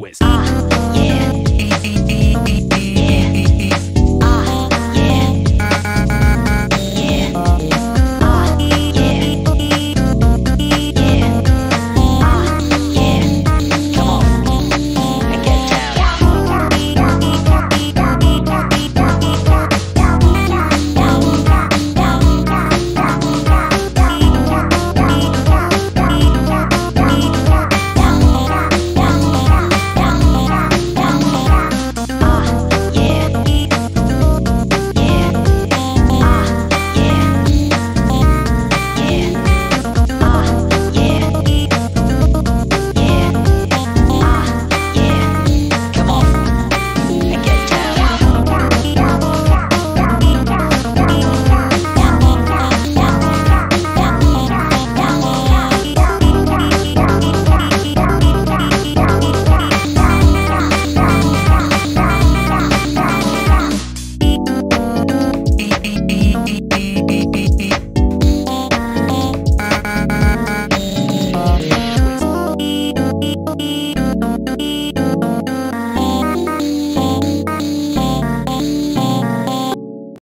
twist.